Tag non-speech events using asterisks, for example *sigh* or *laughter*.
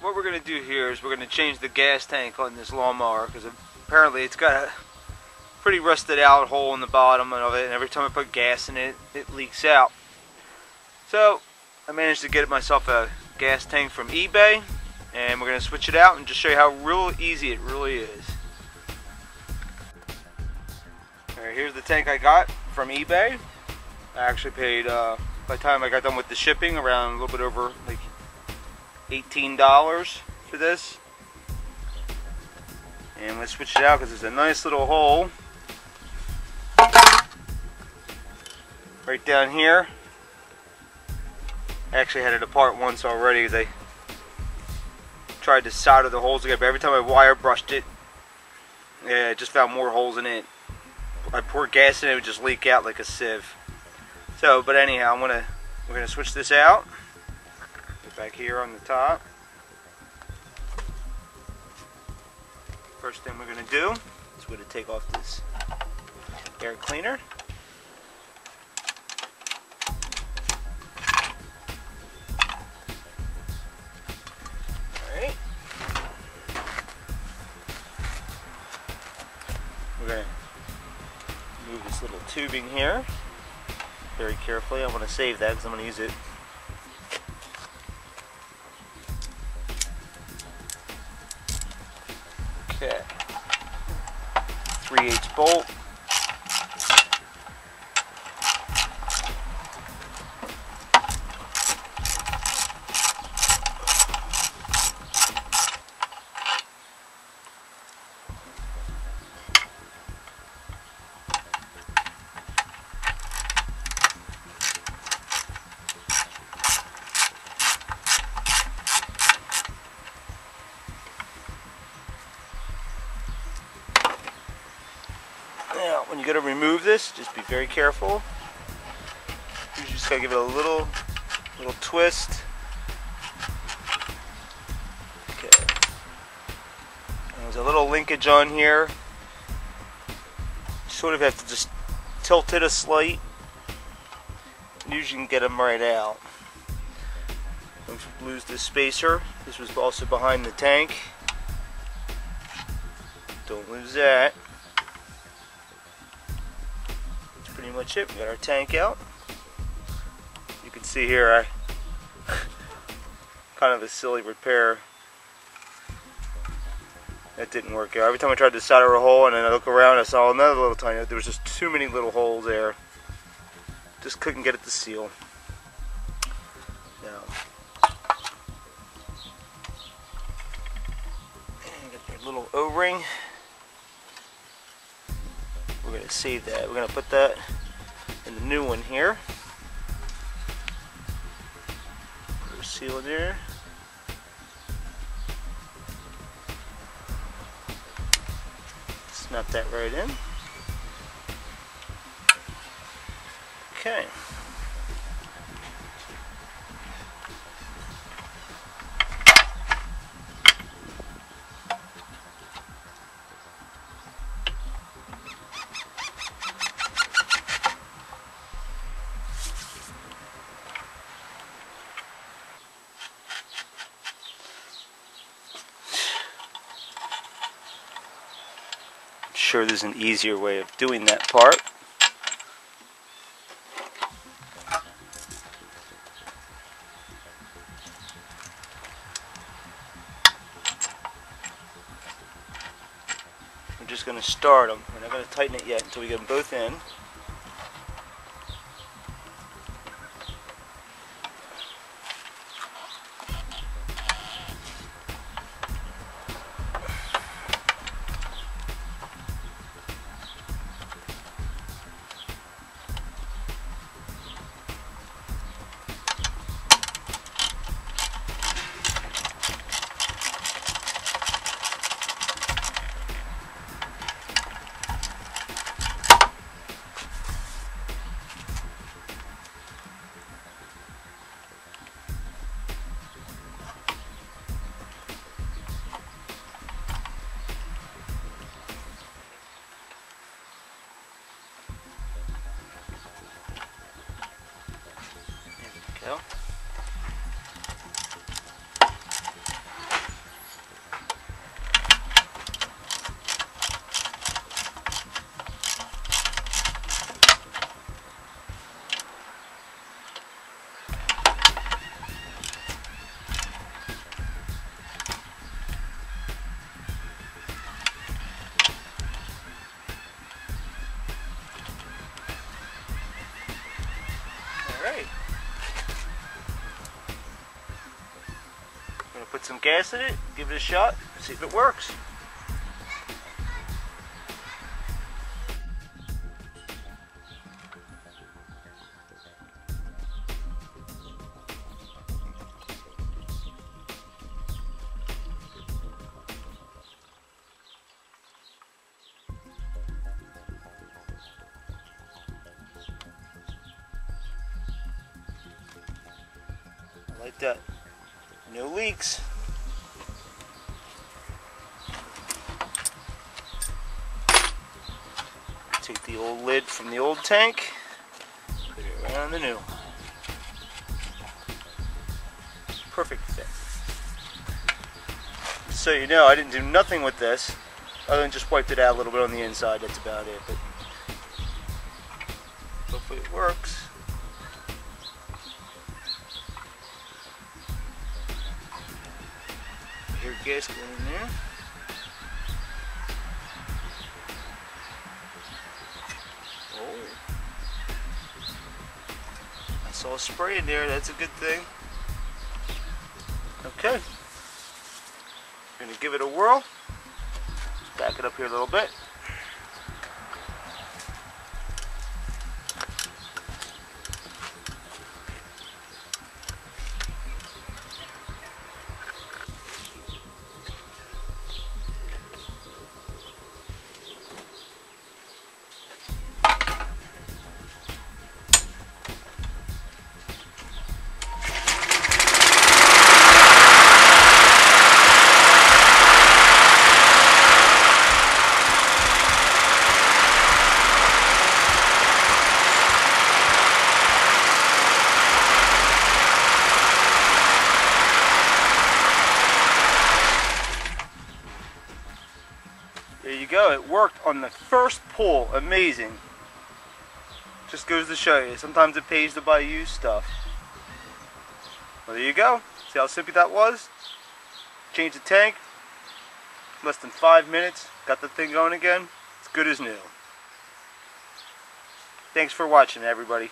what we're going to do here is we're going to change the gas tank on this lawnmower because apparently it's got a pretty rusted out hole in the bottom of it and every time I put gas in it, it leaks out. So I managed to get myself a gas tank from eBay and we're going to switch it out and just show you how real easy it really is. Alright, here's the tank I got from eBay. I actually paid, uh, by the time I got done with the shipping, around a little bit over like $18 for this. And let's switch it out because there's a nice little hole right down here. I actually had it apart once already because I tried to solder the holes together, but every time I wire brushed it, yeah, I just found more holes in it. I poured gas in it, it would just leak out like a sieve. So, but anyhow, I'm gonna we're gonna switch this out. Back here on the top. First thing we're gonna do is we're gonna take off this air cleaner. Alright. We're gonna move this little tubing here very carefully. I want to save that because I'm going to use it Okay. 3 8 bolt. Now, when you go to remove this, just be very careful. You just gotta give it a little, little twist. Okay. There's a little linkage on here. Sort of have to just tilt it a slight. Usually you can get them right out. Don't lose this spacer. This was also behind the tank. Don't lose that. Pretty much it. We got our tank out. You can see here, I *laughs* kind of a silly repair. That didn't work out. Every time I tried to solder a hole and then I look around, I saw another little tiny. There was just too many little holes there. Just couldn't get it to seal. Now, get your little O-ring we're going to save that. We're going to put that in the new one here. Put a seal in there. Snap that right in. Okay. Sure there's an easier way of doing that part. We're just going to start them. We're not going to tighten it yet until we get them both in. Go. Alright. I'm gonna put some gas in it, give it a shot, see if it works. like that. No leaks. Take the old lid from the old tank, put it right on the new. Perfect fit. So you know, I didn't do nothing with this, other than just wiped it out a little bit on the inside, that's about it. But hopefully it works. Here gas going in there. Oh. I saw spray in there, that's a good thing. Okay. Gonna give it a whirl. Back it up here a little bit. It worked on the first pull. Amazing. Just goes to show you. Sometimes it pays to buy used stuff. Well, there you go. See how simple that was? Change the tank. Less than five minutes. Got the thing going again. It's good as new. Thanks for watching, everybody.